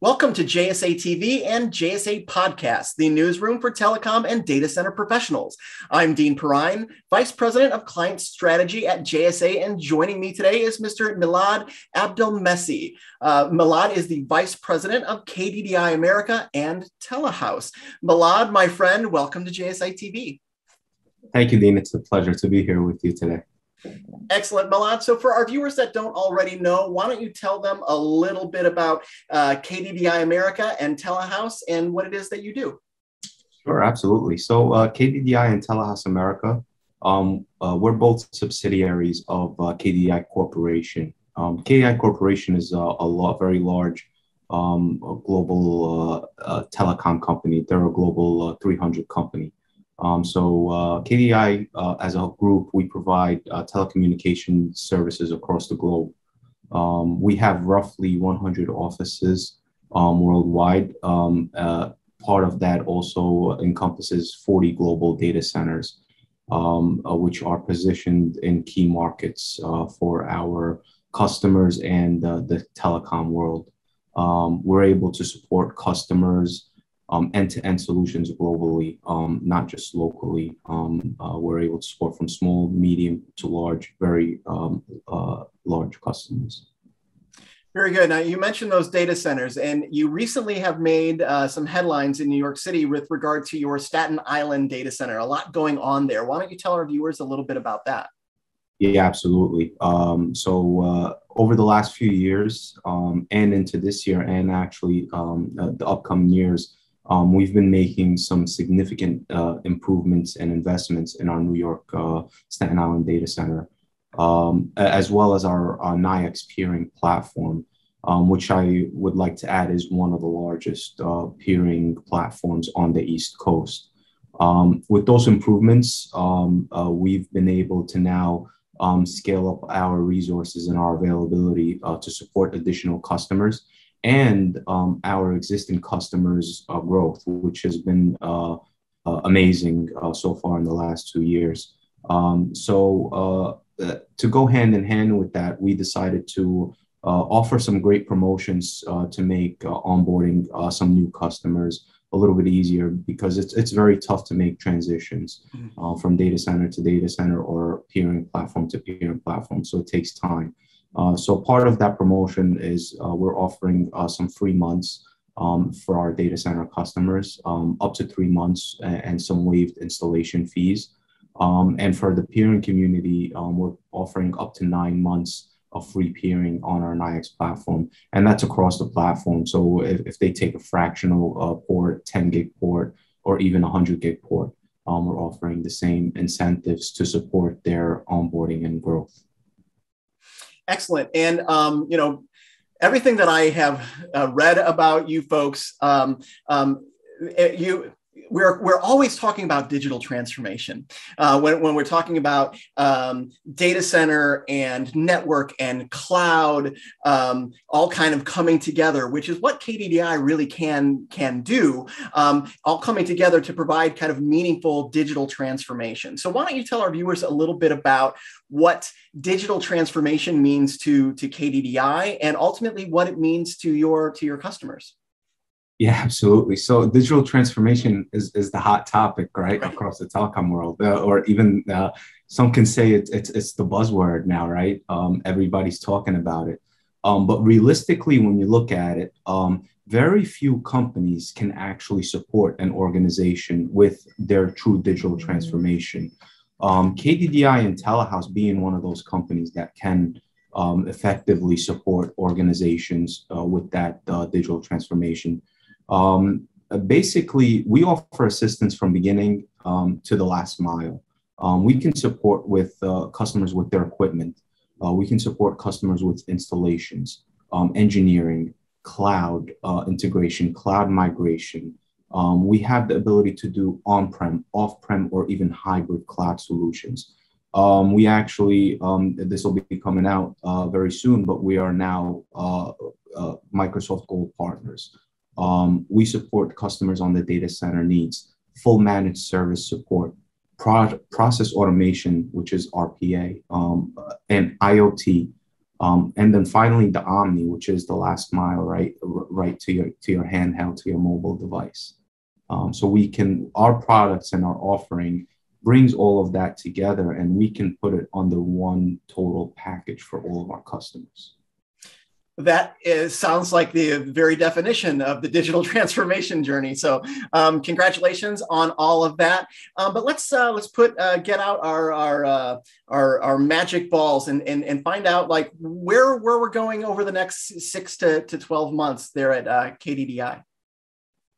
Welcome to JSA TV and JSA Podcast, the newsroom for telecom and data center professionals. I'm Dean Perrine, Vice President of Client Strategy at JSA, and joining me today is Mr. Milad Abdelmessih. Uh, Milad is the Vice President of KDDI America and Telehouse. Milad, my friend, welcome to JSA TV. Thank you, Dean. It's a pleasure to be here with you today. Excellent, Milad. So, for our viewers that don't already know, why don't you tell them a little bit about uh, KDDI America and Telehouse and what it is that you do? Sure, absolutely. So, uh, KDDI and Telehouse America, um, uh, we're both subsidiaries of uh, KDDI Corporation. Um, KDDI Corporation is a, a very large um, global uh, uh, telecom company. They're a global 300 company. Um, so uh, KDDI, uh, as a group, we provide uh, telecommunication services across the globe. Um, we have roughly 100 offices um, worldwide. Um, uh, part of that also encompasses 40 global data centers, um, uh, which are positioned in key markets uh, for our customers and the telecom world. Um, we're able to support customers um, end-to-end solutions globally, um, not just locally. Um, uh, we're able to support from small, medium to large, very um, uh, large customers. Very good. Now, you mentioned those data centers, and you recently have made uh, some headlines in New York City with regard to your Staten Island data center. A lot going on there. Why don't you tell our viewers a little bit about that? Yeah, absolutely. Um, so uh, over the last few years um, and into this year, and actually um, uh, the upcoming years, um, we've been making some significant uh, improvements and investments in our New York uh, Staten Island data center, um, as well as our, our NIX peering platform, um, which I would like to add is one of the largest uh, peering platforms on the East Coast. Um, with those improvements, um, uh, we've been able to now um, scale up our resources and our availability uh, to support additional customers and um, our existing customers' uh, growth, which has been uh, uh, amazing uh, so far in the last two years. Um, so, uh, uh, to go hand in hand with that, we decided to offer some great promotions to make onboarding some new customers a little bit easier because it's it's very tough to make transitions mm-hmm. from data center to data center or peering platform to peering platform. So it takes time. Uh, so part of that promotion is uh, we're offering uh, some free months um, for our data center customers, um, up to three months and, and some waived installation fees. Um, and for the peering community, um, we're offering up to nine months of free peering on our NIX platform. And that's across the platform. So if, if they take a fractional uh, port, 10 gig port, or even a 100 gig port, um, we're offering the same incentives to support their onboarding and growth. Excellent. And, um, you know, everything that I have uh, read about you folks, um, um, you we're, we're always talking about digital transformation uh, when, when we're talking about um, data center and network and cloud um, all kind of coming together which is what kddi really can can do um, all coming together to provide kind of meaningful digital transformation. So why don't you tell our viewers a little bit about what digital transformation means to to kddi and ultimately what it means to your to your customers yeah, absolutely. So digital transformation is, is the hot topic, right, right. across the telecom world, uh, or even uh, some can say it's, it's, it's the buzzword now, right? Um, everybody's talking about it. Um, but realistically, when you look at it, um, very few companies can actually support an organization with their true digital mm-hmm. transformation. Um, KDDI and Telehouse being one of those companies that can um, effectively support organizations uh, with that uh, digital transformation. Um, basically, we offer assistance from beginning um, to the last mile. Um, we can support with uh, customers with their equipment. Uh, we can support customers with installations, um, engineering, cloud uh, integration, cloud migration. Um, we have the ability to do on-prem, off-prem, or even hybrid cloud solutions. Um, we actually, um, this will be coming out uh, very soon, but we are now uh, uh, Microsoft Gold partners. Um, we support customers on the data center needs, full managed service support, pro- process automation, which is RPA, um, and IoT, Um, and then finally, the Omni, which is the last mile, right, right to your to your handheld, to your mobile device. Um, so we can our products and our offering brings all of that together, and we can put it under one total package for all of our customers that is, sounds like the very definition of the digital transformation journey. So, um, congratulations on all of that. Um, but let's uh, let's put uh, get out our our, uh, our our magic balls and, and and find out like where where we're going over the next six to, to twelve months there at uh, KDDI.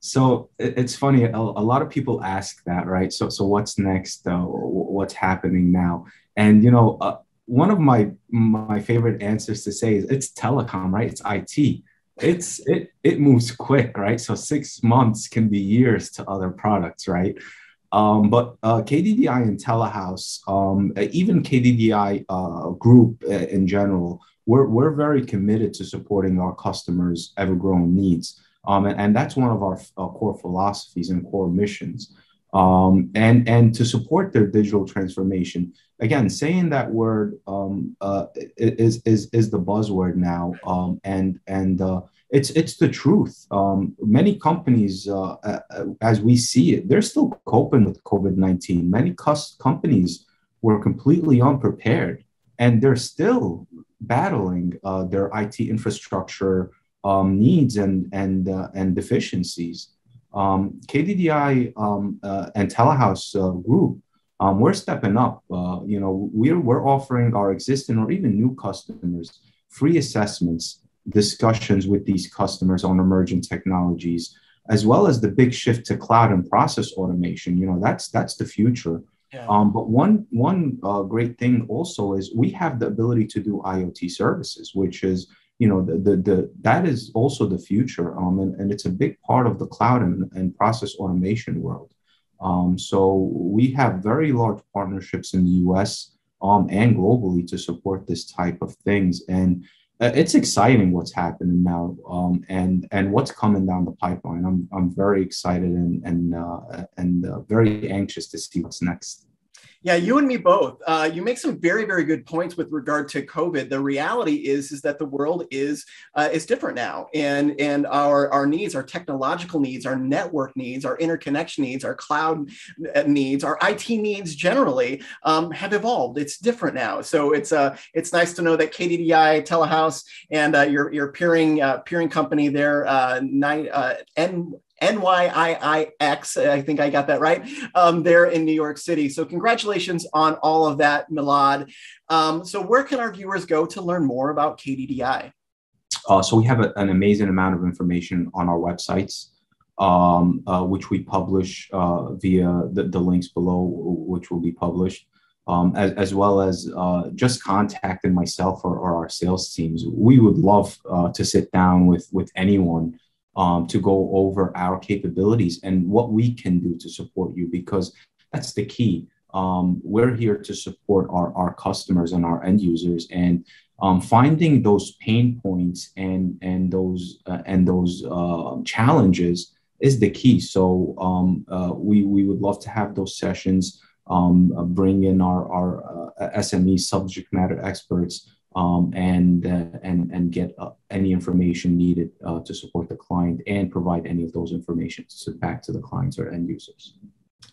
So it's funny. A, a, lot of people ask that, right? So so what's next? What's happening now? And you know uh, one of my my favorite answers to say is it's telecom, right? It's IT. It's it it moves quick, right? So six months can be years to other products, right? Um, but uh, KDDI and Telehouse, um, even KDDI uh, group uh, in general, we're, we're very committed to supporting our customers' ever-growing needs. Um, and, and, that's one of our uh, core philosophies and core missions um, and and to support their digital transformation. Again, saying that word um, uh, is is is the buzzword now, um, and and uh, it's it's the truth. Um, many companies, uh, uh, as we see it, they're still coping with COVID nineteen. Many companies were completely unprepared, and they're still battling uh, their IT infrastructure um, needs and and uh, and deficiencies um, KDDI um, uh, and Telehouse uh, Group, um, we're stepping up. Uh, you know, we're, we're offering our existing or even new customers free assessments, discussions with these customers on emerging technologies, as well as the big shift to cloud and process automation. You know, that's that's the future. Yeah. Um, but one one uh, great thing also is we have the ability to do IoT services, which is you know the, the, the that is also the future um, and, and it's a big part of the cloud and, and process automation world. Um, so we have very large partnerships in the us um, and globally to support this type of things and uh, it's exciting what's happening now um, and and what's coming down the pipeline. I'm, I'm very excited and and uh, and uh, very anxious to see what's next yeah, you and me both. Uh, you make some very, very good points with regard to COVID. The reality is, is that the world is uh, is different now, and and our our needs, our technological needs, our network needs, our interconnection needs, our cloud uh, needs, our IT needs generally um, have evolved. It's different now. So it's uh it's nice to know that KDDI, Telehouse, and uh, your your peering uh, peering company there, uh, uh, N NYIIX, I think I got that right, um, there in New York City. So, congratulations on all of that, Milad. Um, so, where can our viewers go to learn more about KDDI? Uh, so, we have a, an amazing amount of information on our websites, um, uh, which we publish uh, via the, the, links below, which will be published. Um, as, as, well as uh, just contacting myself or, or, our sales teams. We would love uh, to sit down with with anyone um, to go over our capabilities and what we can do to support you because that's the key. Um, we're here to support our, our customers and our end users and um, finding those pain points and and those uh, and those uh, challenges is the key. So um, uh, we we would love to have those sessions. Um, bring in our our uh, SME subject matter experts um, and uh, and and get uh, any information needed uh, to support the client and provide any of those information to, back to the clients or end users.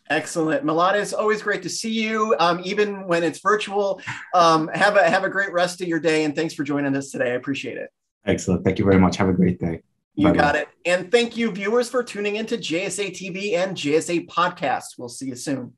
Excellent, Milad. It's always great to see you, um, even when it's virtual. Um, have a have a great rest of your day, and thanks for joining us today. I appreciate it. Excellent. Thank you very much. Have a great day. You Bye-bye. got it. And thank you, viewers, for tuning into JSA TV and JSA Podcast. We'll see you soon.